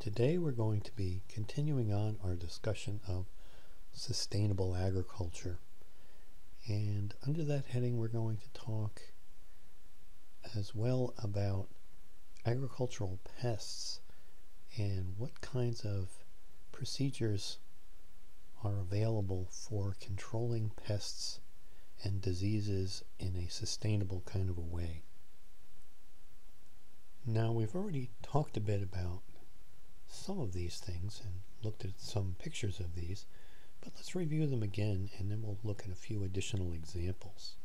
Today we're going to be continuing on our discussion of sustainable agriculture. And under that heading, we're going to talk as well about agricultural pests and what kinds of procedures are available for controlling pests and diseases in a sustainable kind of a way. Now, we've already talked a bit about some of these things and looked at some pictures of these, but let's review them again and then we'll look at a few additional examples.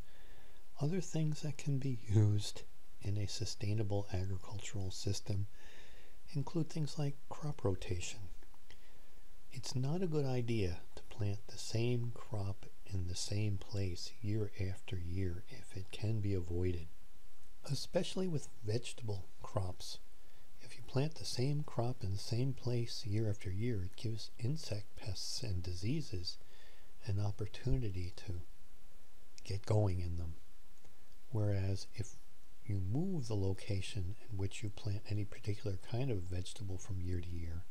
Other things that can be used in a sustainable agricultural system include things like crop rotation. It's not a good idea to plant the same crop in the same place year after year if it can be avoided, especially with vegetable crops plant the same crop in the same place year after year, it gives insect pests and diseases an opportunity to get going in them. Whereas if you move the location in which you plant any particular kind of vegetable from year to year,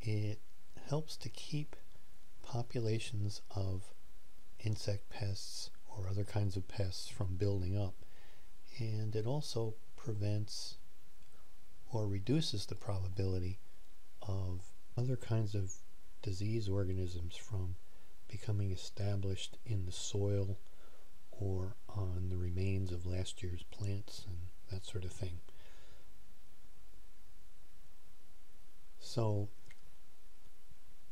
it helps to keep populations of insect pests or other kinds of pests from building up. And it also prevents or reduces the probability of other kinds of disease organisms from becoming established in the soil or on the remains of last year's plants and that sort of thing. So,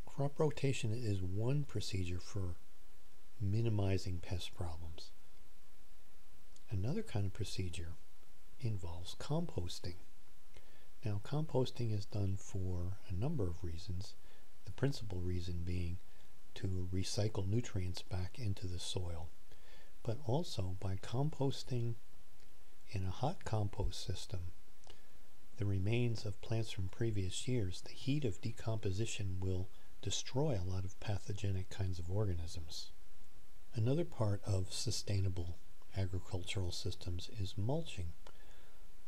crop rotation is one procedure for minimizing pest problems. Another kind of procedure involves composting. Now, composting is done for a number of reasons, the principal reason being to recycle nutrients back into the soil, but also by composting in a hot compost system the remains of plants from previous years, the heat of decomposition will destroy a lot of pathogenic kinds of organisms. Another part of sustainable agricultural systems is mulching,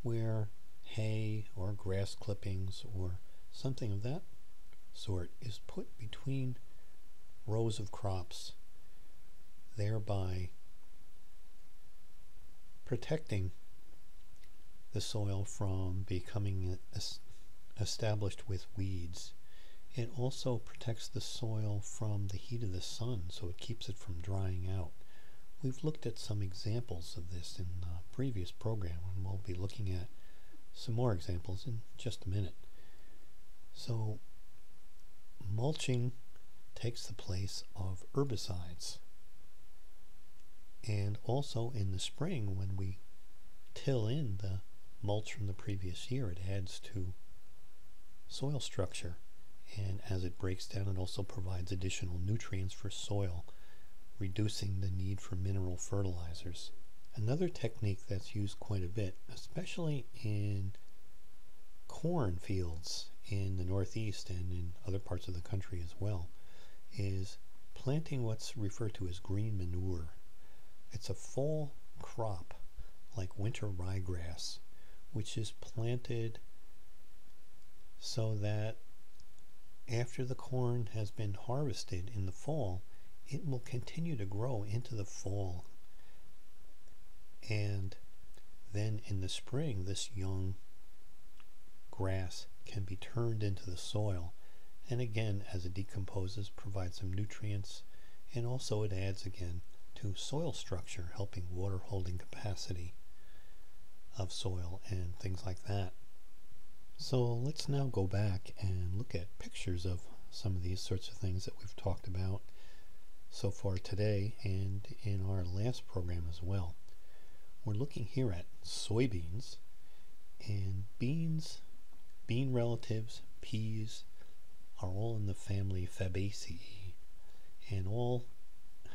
where hay grass clippings or something of that sort is put between rows of crops, thereby protecting the soil from becoming established with weeds. It also protects the soil from the heat of the sun, so it keeps it from drying out. We've looked at some examples of this in the previous program, and we'll be looking at some more examples in just a minute. So, mulching takes the place of herbicides. And also in the spring, when we till in the mulch from the previous year, it adds to soil structure. And as it breaks down, it also provides additional nutrients for soil, reducing the need for mineral fertilizers. Another technique that's used quite a bit, especially in corn fields in the Northeast and in other parts of the country as well, is planting what's referred to as green manure. It's a fall crop like winter ryegrass, which is planted so that after the corn has been harvested in the fall, it will continue to grow into the fall and then in the spring, this young grass can be turned into the soil. And again, as it decomposes, provides some nutrients. And also it adds again to soil structure, helping water holding capacity of soil and things like that. So let's now go back and look at pictures of some of these sorts of things that we've talked about so far today and in our last program as well. We're looking here at soybeans and beans, bean relatives, peas are all in the family Fabaceae and all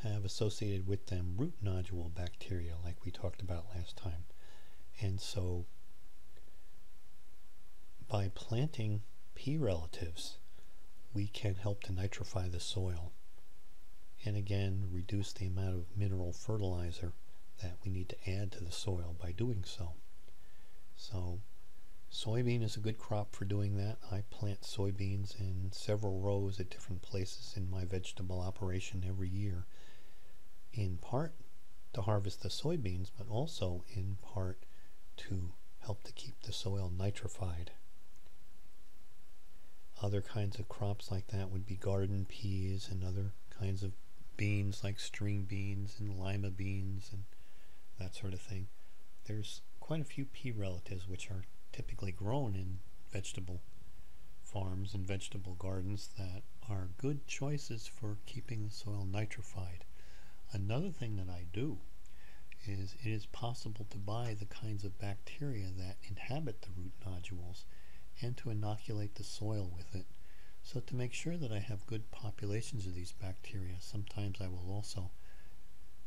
have associated with them root nodule bacteria like we talked about last time. And so by planting pea relatives, we can help to nitrify the soil and again reduce the amount of mineral fertilizer that we need to add to the soil by doing so. So Soybean is a good crop for doing that. I plant soybeans in several rows at different places in my vegetable operation every year, in part to harvest the soybeans, but also in part to help to keep the soil nitrified. Other kinds of crops like that would be garden peas and other kinds of beans like string beans and lima beans and that sort of thing. There's quite a few pea relatives which are typically grown in vegetable farms and vegetable gardens that are good choices for keeping the soil nitrified. Another thing that I do is it is possible to buy the kinds of bacteria that inhabit the root nodules and to inoculate the soil with it. So to make sure that I have good populations of these bacteria, sometimes I will also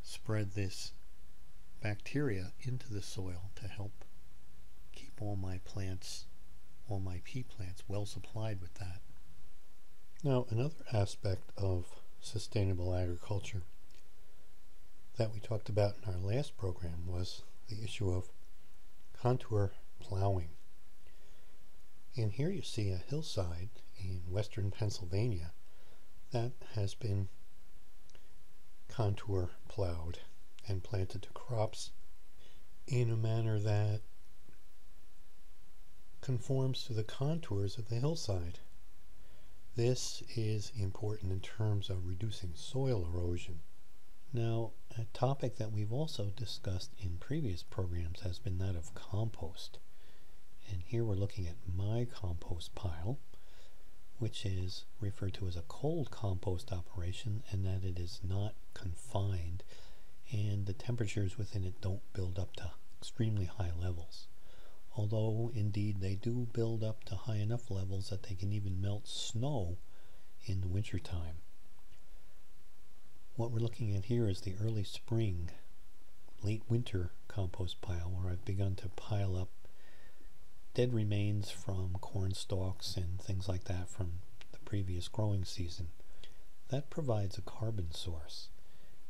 spread this bacteria into the soil to help keep all my plants, all my pea plants, well supplied with that. Now, another aspect of sustainable agriculture that we talked about in our last program was the issue of contour plowing. And here you see a hillside in western Pennsylvania that has been contour plowed and planted to crops in a manner that conforms to the contours of the hillside. This is important in terms of reducing soil erosion. Now, a topic that we've also discussed in previous programs has been that of compost. And here we're looking at my compost pile, which is referred to as a cold compost operation, and that it is not confined, and the temperatures within it don't build up to extremely high levels. Although, indeed, they do build up to high enough levels that they can even melt snow in the wintertime. What we're looking at here is the early spring, late winter compost pile where I've begun to pile up dead remains from corn stalks and things like that from the previous growing season. That provides a carbon source.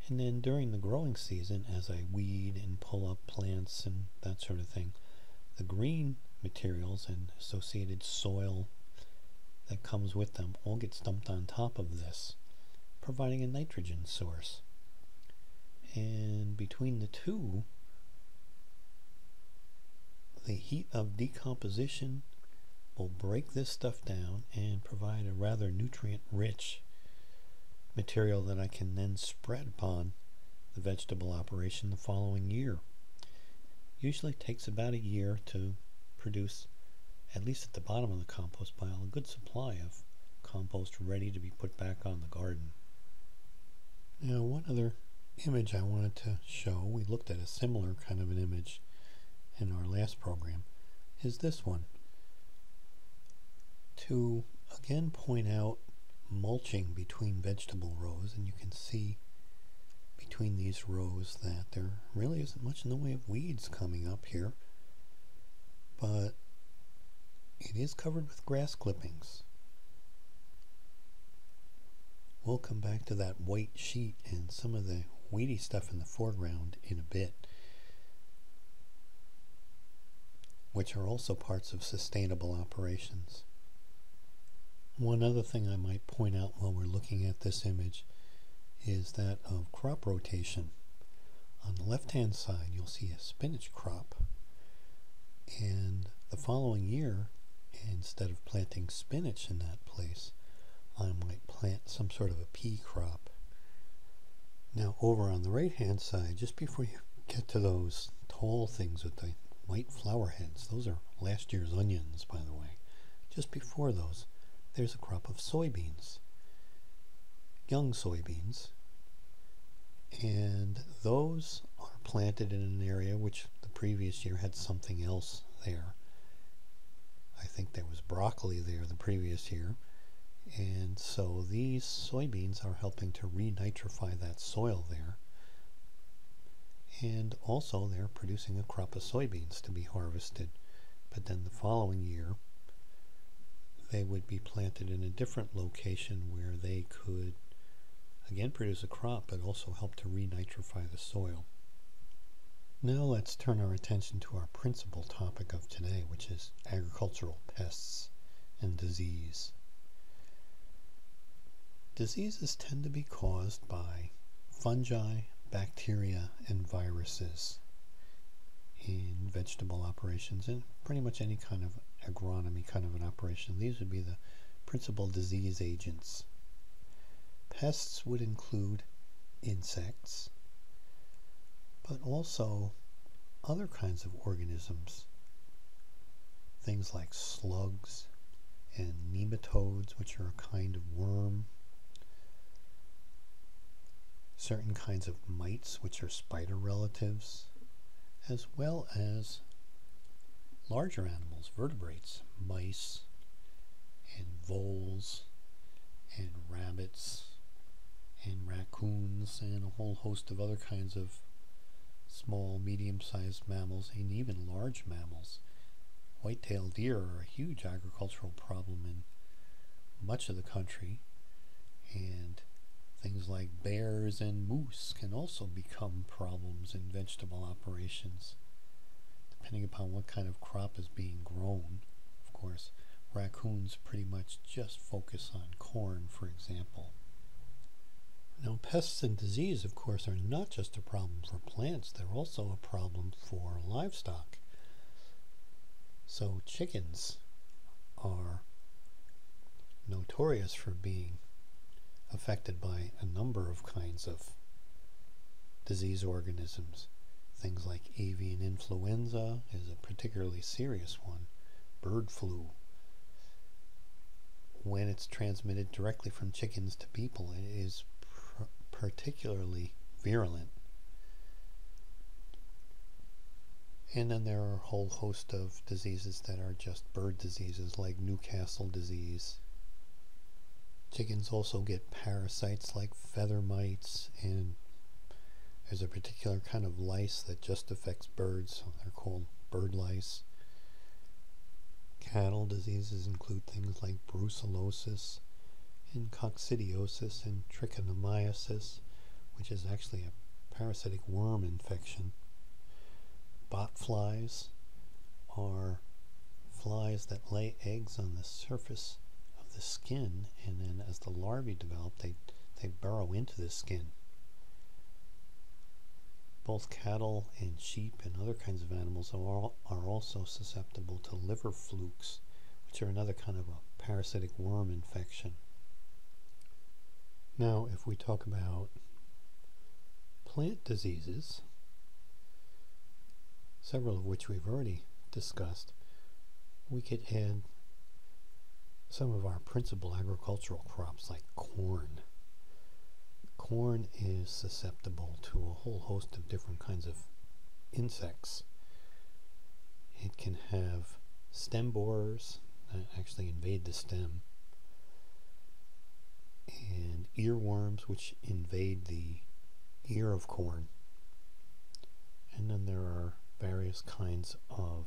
And then during the growing season, as I weed and pull up plants and that sort of thing, the green materials and associated soil that comes with them all gets dumped on top of this, providing a nitrogen source. And between the two, the heat of decomposition will break this stuff down and provide a rather nutrient rich material that I can then spread upon the vegetable operation the following year. Usually takes about a year to produce, at least at the bottom of the compost pile, a good supply of compost ready to be put back on the garden. Now, one other image I wanted to show, we looked at a similar kind of an image in our last program is this one. To again point out mulching between vegetable rows, and you can see between these rows that there really isn't much in the way of weeds coming up here, but it is covered with grass clippings. We'll come back to that white sheet and some of the weedy stuff in the foreground in a bit. which are also parts of sustainable operations. One other thing I might point out while we're looking at this image is that of crop rotation. On the left hand side you'll see a spinach crop and the following year instead of planting spinach in that place I might plant some sort of a pea crop. Now over on the right hand side just before you get to those tall things with the white flower heads. Those are last year's onions, by the way. Just before those, there's a crop of soybeans, young soybeans, and those are planted in an area which the previous year had something else there. I think there was broccoli there the previous year. And so these soybeans are helping to re-nitrify that soil there and also they're producing a crop of soybeans to be harvested. But then the following year, they would be planted in a different location where they could again produce a crop but also help to re-nitrify the soil. Now let's turn our attention to our principal topic of today, which is agricultural pests and disease. Diseases tend to be caused by fungi, bacteria, and viruses in vegetable operations and pretty much any kind of agronomy kind of an operation. These would be the principal disease agents. Pests would include insects, but also other kinds of organisms. Things like slugs and nematodes, which are a kind of worm. Certain kinds of mites, which are spider relatives, as well as larger animals, vertebrates, mice, and voles, and rabbits, and raccoons, and a whole host of other kinds of small, medium-sized mammals, and even large mammals. White-tailed deer are a huge agricultural problem in much of the country, and things like bears and moose can also become problems in vegetable operations depending upon what kind of crop is being grown. Of course, raccoons pretty much just focus on corn, for example. Now, pests and disease, of course, are not just a problem for plants, they're also a problem for livestock. So, chickens are notorious for being affected by a number of kinds of disease organisms. Things like avian influenza is a particularly serious one. Bird flu. When it's transmitted directly from chickens to people, it is pr- particularly virulent. And then there are a whole host of diseases that are just bird diseases, like Newcastle disease. Chickens also get parasites like feather mites and there's a particular kind of lice that just affects birds, they're called bird lice. Cattle diseases include things like brucellosis and coccidiosis and trichomoniasis, which is actually a parasitic worm infection. Bot flies are flies that lay eggs on the surface of the skin, and then as the larvae develop, they, they burrow into the skin both cattle and sheep and other kinds of animals are, all, are also susceptible to liver flukes, which are another kind of a parasitic worm infection. Now, if we talk about plant diseases, several of which we've already discussed, we could add some of our principal agricultural crops like corn corn is susceptible to a whole host of different kinds of insects. It can have stem borers that actually invade the stem, and earworms which invade the ear of corn. And then there are various kinds of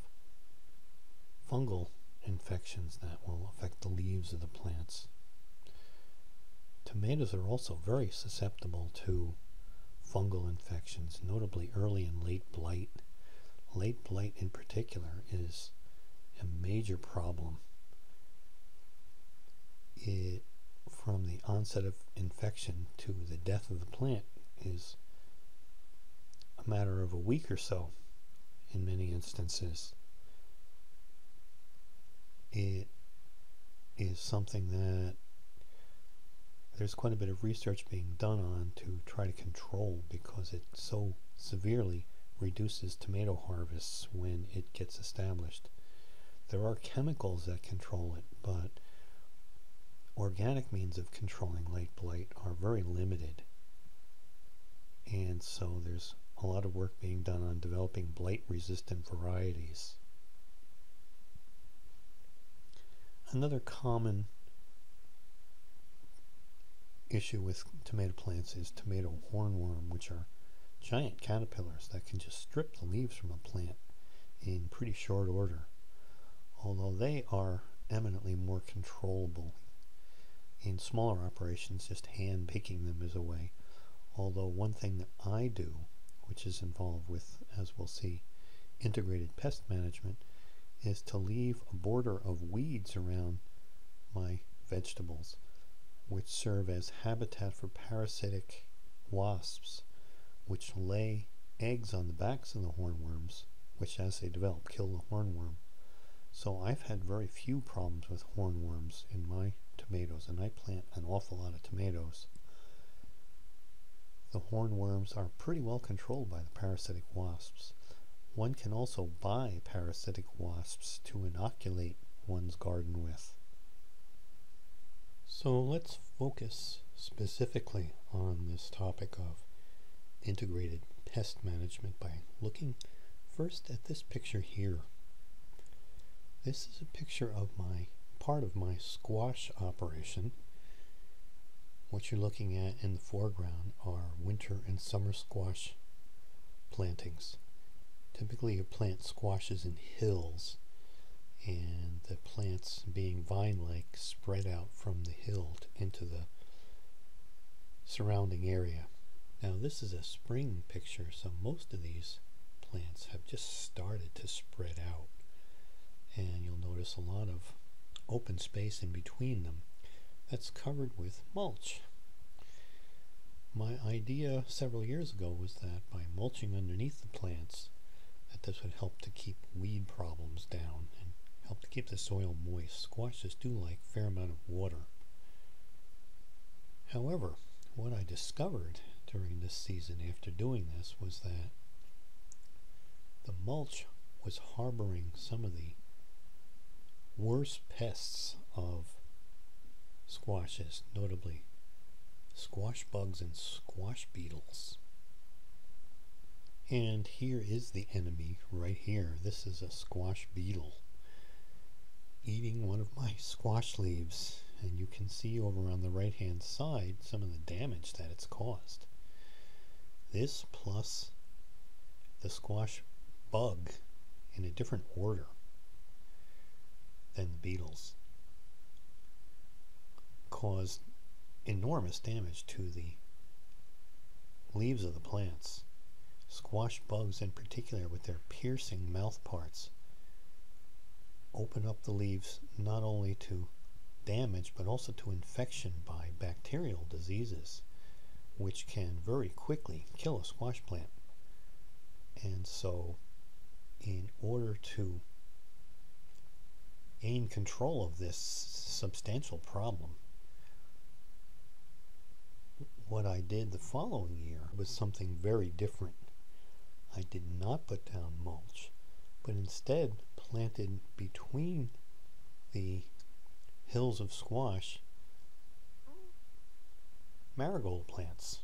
fungal infections that will affect the leaves of the plants. Tomatoes are also very susceptible to fungal infections, notably early and late blight. Late blight, in particular, is a major problem. It, from the onset of infection to the death of the plant, is a matter of a week or so in many instances. It is something that there's quite a bit of research being done on to try to control because it so severely reduces tomato harvests when it gets established. There are chemicals that control it, but organic means of controlling late blight are very limited. And so there's a lot of work being done on developing blight resistant varieties. Another common issue with tomato plants is tomato hornworm, which are giant caterpillars that can just strip the leaves from a plant in pretty short order. Although they are eminently more controllable. In smaller operations, just hand picking them is a way. Although one thing that I do which is involved with, as we'll see, integrated pest management, is to leave a border of weeds around my vegetables, which serve as habitat for parasitic wasps, which lay eggs on the backs of the hornworms, which as they develop kill the hornworm. So I've had very few problems with hornworms in my tomatoes, and I plant an awful lot of tomatoes. The hornworms are pretty well controlled by the parasitic wasps. One can also buy parasitic wasps to inoculate one's garden with. So let's focus specifically on this topic of integrated pest management by looking first at this picture here. This is a picture of my part of my squash operation. What you're looking at in the foreground are winter and summer squash plantings. Typically you plant squashes in hills and the plants being vine-like spread out from the hill into the surrounding area. Now this is a spring picture, so most of these plants have just started to spread out. And you'll notice a lot of open space in between them that's covered with mulch. My idea several years ago was that by mulching underneath the plants, that this would help to keep weed problems down help to keep the soil moist. Squashes do like a fair amount of water. However, what I discovered during this season after doing this was that the mulch was harboring some of the worst pests of squashes, notably squash bugs and squash beetles. And here is the enemy right here. This is a squash beetle eating one of my squash leaves. And you can see over on the right hand side some of the damage that it's caused. This plus the squash bug in a different order than the beetles caused enormous damage to the leaves of the plants. Squash bugs in particular with their piercing mouth parts open up the leaves not only to damage but also to infection by bacterial diseases which can very quickly kill a squash plant. And so, in order to gain control of this substantial problem, what I did the following year was something very different. I did not put down mulch, but instead planted between the hills of squash marigold plants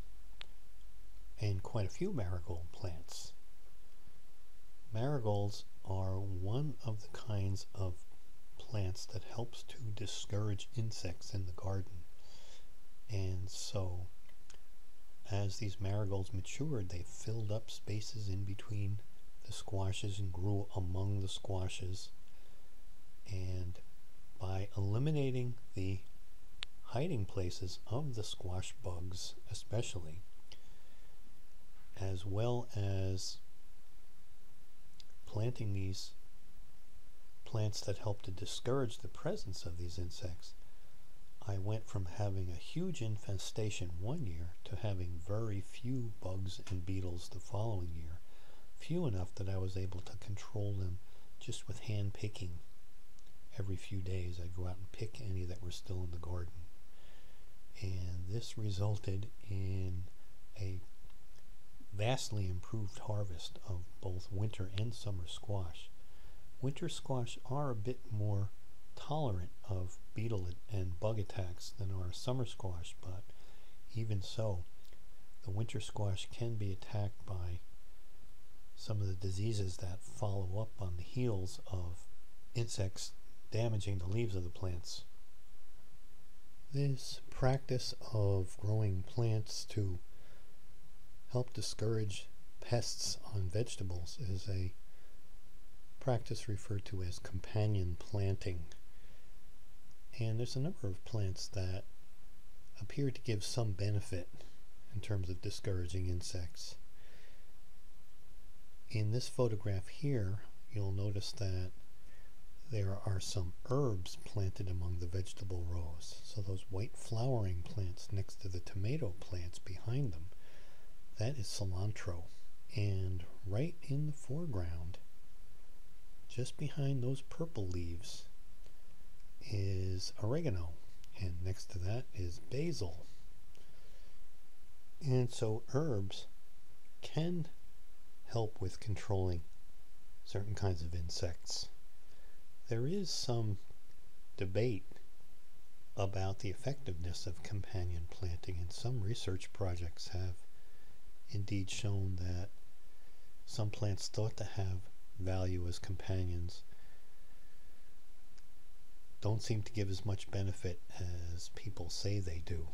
and quite a few marigold plants. Marigolds are one of the kinds of plants that helps to discourage insects in the garden. And so as these marigolds matured, they filled up spaces in between the squashes and grew among the squashes. And by eliminating the hiding places of the squash bugs especially as well as planting these plants that help to discourage the presence of these insects I went from having a huge infestation one year to having very few bugs and beetles the following year few enough that I was able to control them just with hand picking every few days I'd go out and pick any that were still in the garden and this resulted in a vastly improved harvest of both winter and summer squash. Winter squash are a bit more tolerant of beetle and bug attacks than are summer squash, but even so, the winter squash can be attacked by some of the diseases that follow up on the heels of insects damaging the leaves of the plants. This practice of growing plants to help discourage pests on vegetables is a practice referred to as companion planting. And there's a number of plants that appear to give some benefit in terms of discouraging insects. In this photograph here, you'll notice that there are some herbs planted among the vegetable rows. So those white flowering plants next to the tomato plants behind them, that is cilantro. And right in the foreground, just behind those purple leaves, is oregano. And next to that is basil. And so herbs can help with controlling certain kinds of insects. There is some debate about the effectiveness of companion planting, and some research projects have indeed shown that some plants thought to have value as companions don't seem to give as much benefit as people say they do.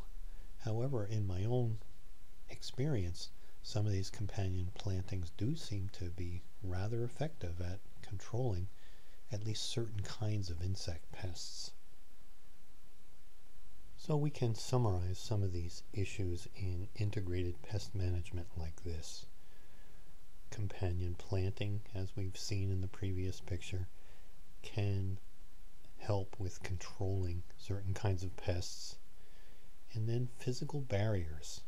However, in my own experience, some of these companion plantings do seem to be rather effective at controlling at least certain kinds of insect pests. So we can summarize some of these issues in integrated pest management like this. Companion planting, as we've seen in the previous picture, can help with controlling certain kinds of pests. And then physical barriers,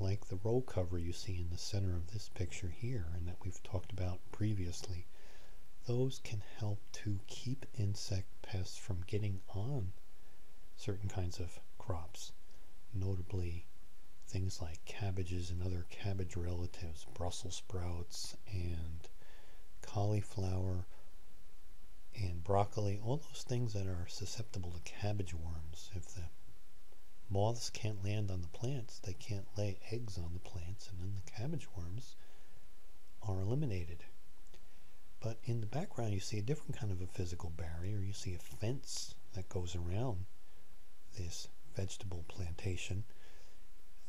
like the row cover you see in the center of this picture here and that we've talked about previously, those can help to keep insect pests from getting on certain kinds of crops, notably things like cabbages and other cabbage relatives, Brussels sprouts and cauliflower and broccoli, all those things that are susceptible to cabbage worms. If the moths can't land on the plants, they can't lay eggs on the plants, and then the cabbage worms are eliminated. But in the background, you see a different kind of a physical barrier. You see a fence that goes around this vegetable plantation.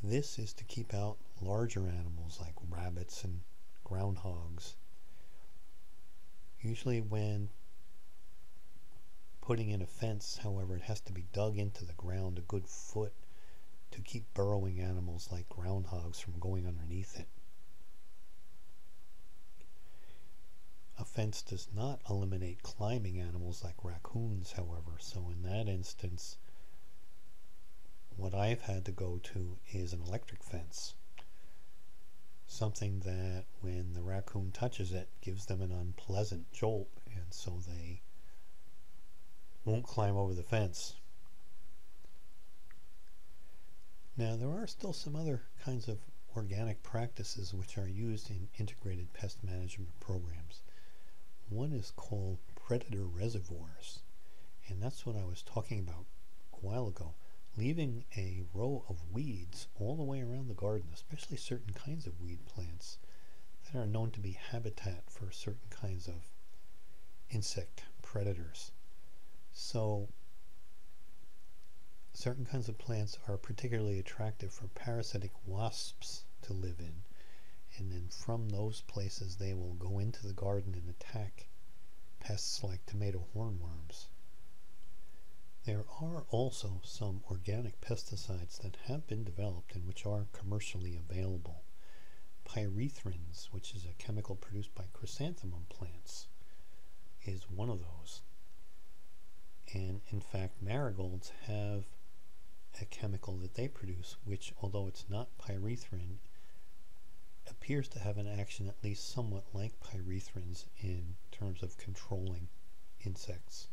This is to keep out larger animals like rabbits and groundhogs. Usually, when putting in a fence, however, it has to be dug into the ground a good foot to keep burrowing animals like groundhogs from going underneath it. A fence does not eliminate climbing animals like raccoons, however, so in that instance, what I've had to go to is an electric fence. Something that when the raccoon touches it gives them an unpleasant jolt, and so they won't climb over the fence. Now, there are still some other kinds of organic practices which are used in integrated pest management programs. One is called predator reservoirs, and that's what I was talking about a while ago. Leaving a row of weeds all the way around the garden, especially certain kinds of weed plants that are known to be habitat for certain kinds of insect predators. So, certain kinds of plants are particularly attractive for parasitic wasps to live in and then from those places they will go into the garden and attack pests like tomato hornworms. There are also some organic pesticides that have been developed and which are commercially available. Pyrethrins, which is a chemical produced by chrysanthemum plants, is one of those. And in fact, marigolds have a chemical that they produce, which, although it's not pyrethrin, appears to have an action at least somewhat like pyrethrins in terms of controlling insects.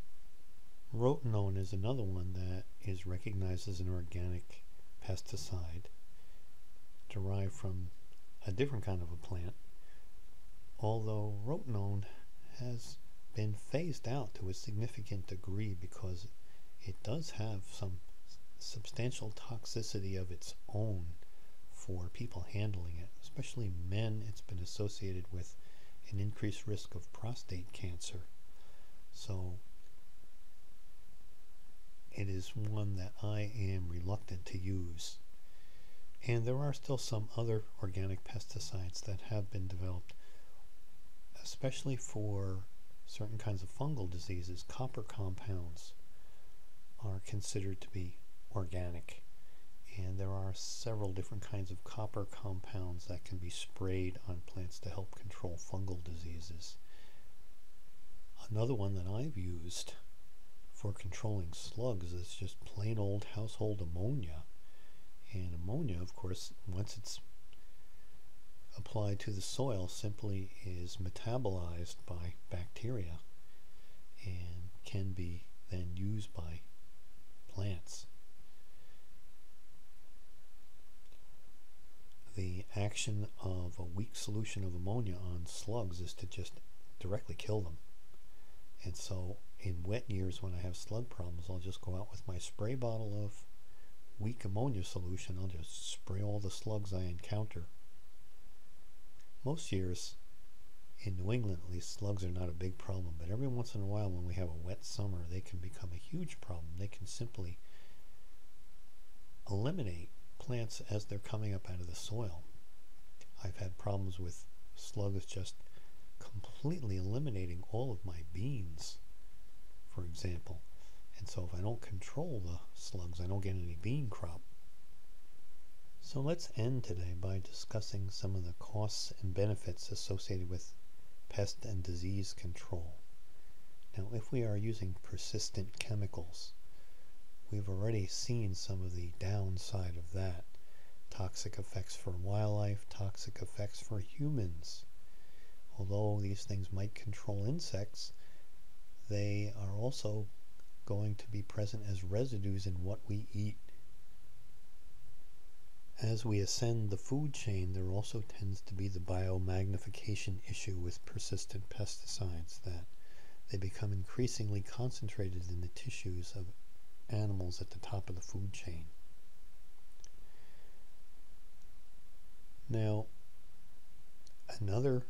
Rotenone is another one that is recognized as an organic pesticide derived from a different kind of a plant, although rotenone has been phased out to a significant degree because it does have some substantial toxicity of its own for people handling it, especially men. It's been associated with an increased risk of prostate cancer. So it is one that I am reluctant to use. And there are still some other organic pesticides that have been developed, especially for certain kinds of fungal diseases. Copper compounds are considered to be organic and there are several different kinds of copper compounds that can be sprayed on plants to help control fungal diseases. Another one that I've used for controlling slugs is just plain old household ammonia. And ammonia, of course, once it's applied to the soil, simply is metabolized by bacteria and can be then used by plants. The action of a weak solution of ammonia on slugs is to just directly kill them. And so in wet years when I have slug problems, I'll just go out with my spray bottle of weak ammonia solution. I'll just spray all the slugs I encounter. Most years, in New England at least, slugs are not a big problem, but every once in a while when we have a wet summer, they can become a huge problem. They can simply eliminate plants as they're coming up out of the soil. I've had problems with slugs just completely eliminating all of my beans, for example. And so if I don't control the slugs, I don't get any bean crop. So let's end today by discussing some of the costs and benefits associated with pest and disease control. Now, if we are using persistent chemicals, we've already seen some of the downside of that. Toxic effects for wildlife, toxic effects for humans. Although these things might control insects, they are also going to be present as residues in what we eat. As we ascend the food chain, there also tends to be the biomagnification issue with persistent pesticides that they become increasingly concentrated in the tissues of animals at the top of the food chain. Now, another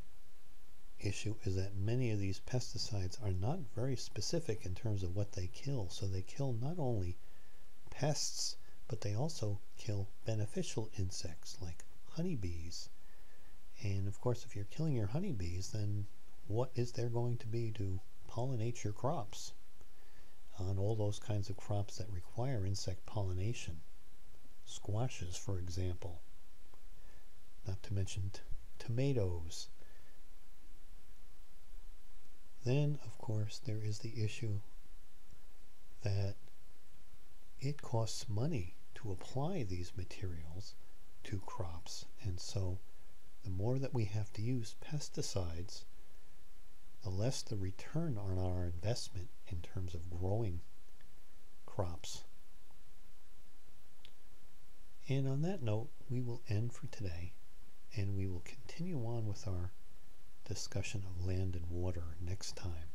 issue is that many of these pesticides are not very specific in terms of what they kill. So they kill not only pests, but they also kill beneficial insects like honeybees. And of course, if you're killing your honeybees, then what is there going to be to pollinate your crops on all those kinds of crops that require insect pollination? Squashes, for example, not to mention tomatoes. Then, of course, there is the issue that it costs money to apply these materials to crops. And so the more that we have to use pesticides, the less the return on our investment in terms of growing crops. And on that note, we will end for today and we will continue on with our discussion of land and water next time.